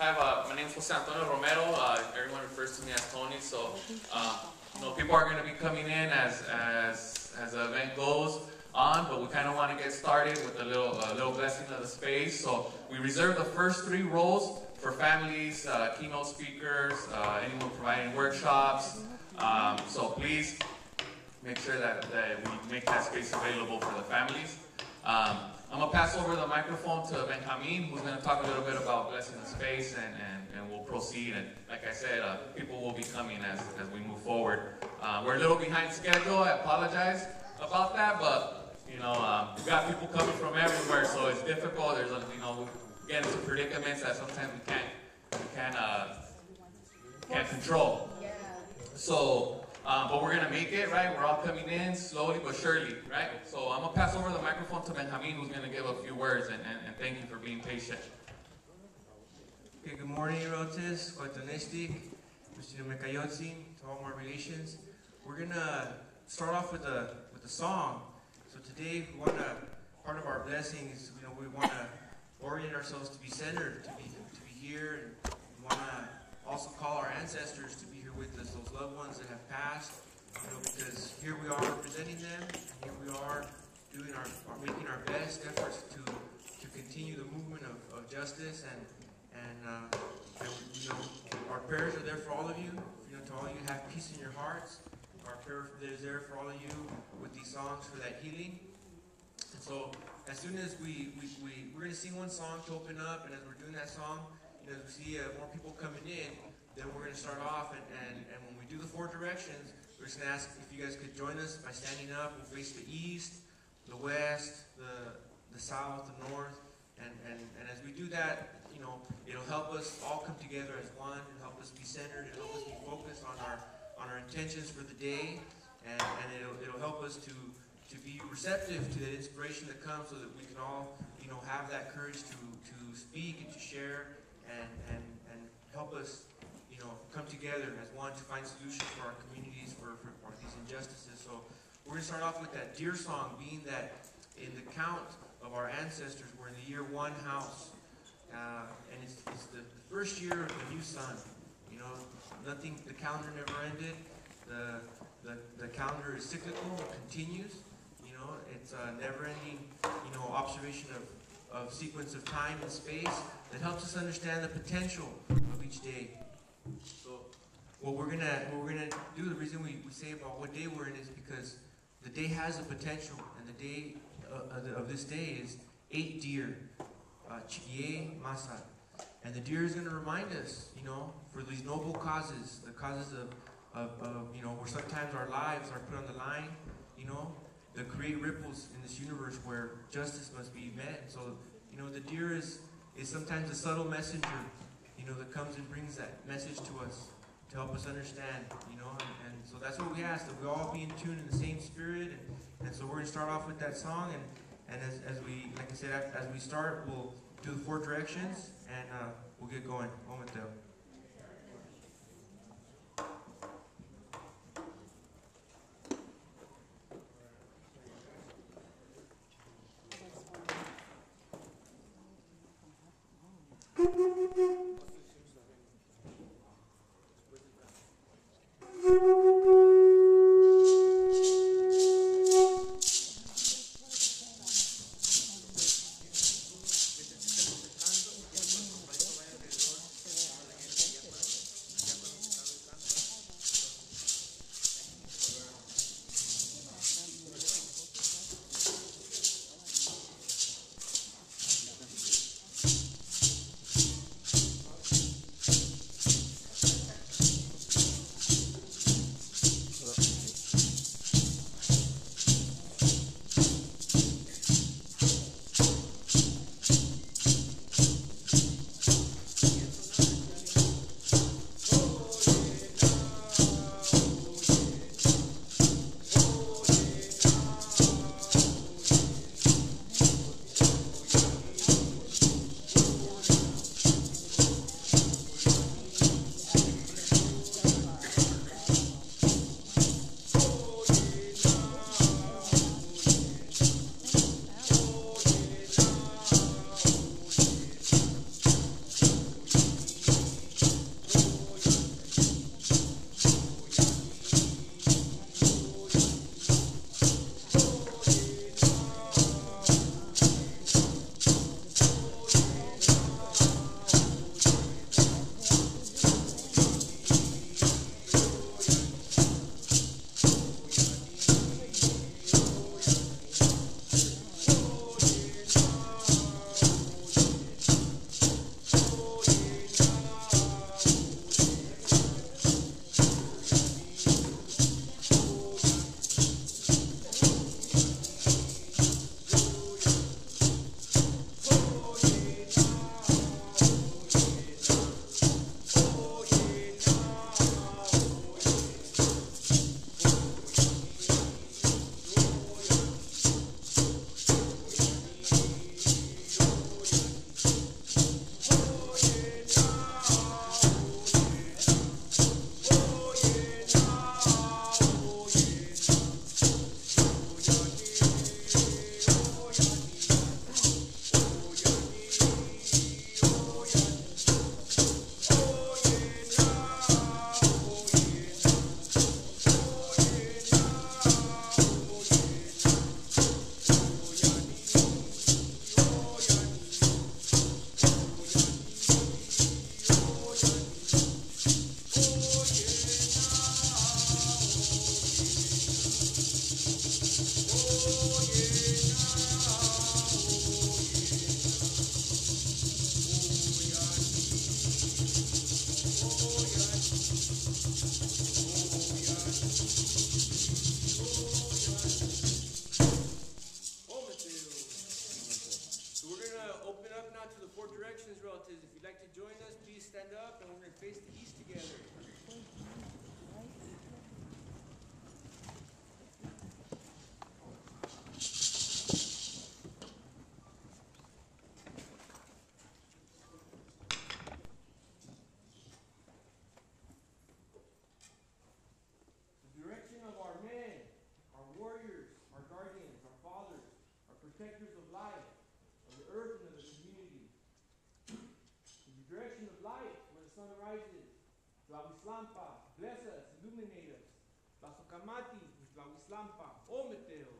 Hi, uh, my name is Jose Antonio Romero. Uh, everyone refers to me as Tony. So, uh, you know, people are going to be coming in as as as the event goes on, but we kind of want to get started with a little a little blessing of the space. So we reserve the first three rows for families, uh, keynote speakers, uh, anyone providing workshops. Um, so please make sure that, that we make that space available for the families. Um, I'm gonna pass over the microphone to Benjamin, who's gonna talk a little bit about blessing the space, and, and, and we'll proceed. And like I said, uh, people will be coming as, as we move forward. Uh, we're a little behind schedule. I apologize about that, but you know, um, we've got people coming from everywhere, so it's difficult. There's, you know, we get into predicaments that sometimes we can't, we can't, uh, can't control. So, um, but we're gonna make it, right? We're all coming in slowly but surely, right? So I'm gonna pass over the microphone to Benjamin, who's gonna give a few words, and, and, and thank you for being patient. Okay, good morning, Rotes, Guatanestic, Mr. To all my relations. We're gonna start off with a with a song. So today we wanna part of our blessings, you know, we wanna orient ourselves to be centered, to be to be here, and wanna also call our ancestors to be here with us, those loved ones that have passed, you know, because here we are representing them, here we are doing our, making our best efforts to to continue the movement of, of justice and and, uh, and you know our prayers are there for all of you. You know, to all you have peace in your hearts. Our prayer is there for all of you with these songs for that healing. And so, as soon as we we we we're gonna sing one song to open up, and as we're doing that song, as we see uh, more people coming in, then we're gonna start off, and, and and when we do the four directions, we're just gonna ask if you guys could join us by standing up. We'll face the east, the west, the the south, the north, and and and as we do that, you know, it'll help us all come together as one, and help us be centered, and help us be focused on our on our intentions for the day, and, and it'll it'll help us to to be receptive to the inspiration that comes, so that we can all, you know, have that courage to to speak and to share, and and and help us, you know, come together as one to find solutions for our communities for for, for these injustices. So we're gonna start off with that deer song, being that in the count of our ancestors, we're in the year one house. Uh, and it's, it's the, the first year of the new sun. You know, nothing, the calendar never ended. The, the, the calendar is cyclical, it continues. You know, it's a never-ending, you know, observation of, of sequence of time and space that helps us understand the potential of each day. So, what we're gonna, what we're gonna do, the reason we, we say about what day we're in is because the day has a potential, and the day uh, of, this day is eight deer uh, Masai. And the deer is going to remind us, you know, for these noble causes, the causes of, of, of, you know, where sometimes our lives are put on the line, you know, to create ripples in this universe where justice must be met. So, you know, the deer is, is sometimes a subtle messenger, you know, that comes and brings that message to us to help us understand, you know, and, and so that's what we ask, that we all be in tune in the same spirit. And, and so we're going to start off with that song and and as, as we, like I said, as we start, we'll do the four directions and uh, we'll get going. Moment though. protectors of life, of the earth and of the community. In the direction of light, where the sun rises, Tlahuiztlampa, bless us, illuminate us. Basukamati, Tlahuiztlampa, Ometeo.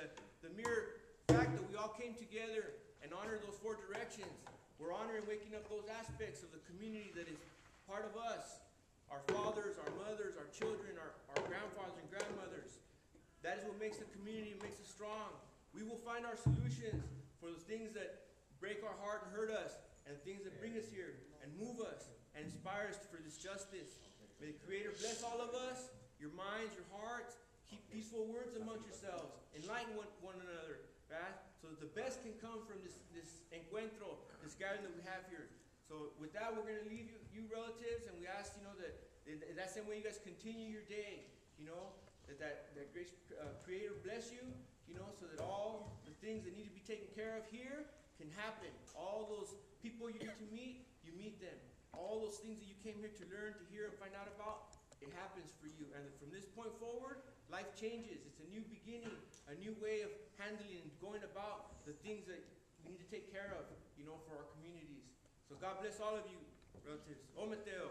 The, the mere fact that we all came together and honored those four directions, we're honoring waking up those aspects of the community that is part of us. Our fathers, our mothers, our children, our, our grandfathers and grandmothers. That is what makes the community, makes us strong. We will find our solutions for those things that break our heart and hurt us, and things that bring us here and move us and inspire us for this justice. May the Creator bless all of us, your minds, your hearts. Keep peaceful words amongst yourselves. Enlighten one, one another, right? So that the best can come from this, this encuentro, this gathering that we have here. So with that, we're going to leave you, you relatives, and we ask, you know, that in that same way you guys continue your day, you know, that that, that great uh, Creator bless you, you know, so that all the things that need to be taken care of here can happen. All those people you need to meet, you meet them. All those things that you came here to learn, to hear, and find out about, it happens for you. And from this point forward, life changes. It's a new beginning, a new way of handling and going about the things that we need to take care of, you know, for our communities. So God bless all of you, relatives. O Mateo.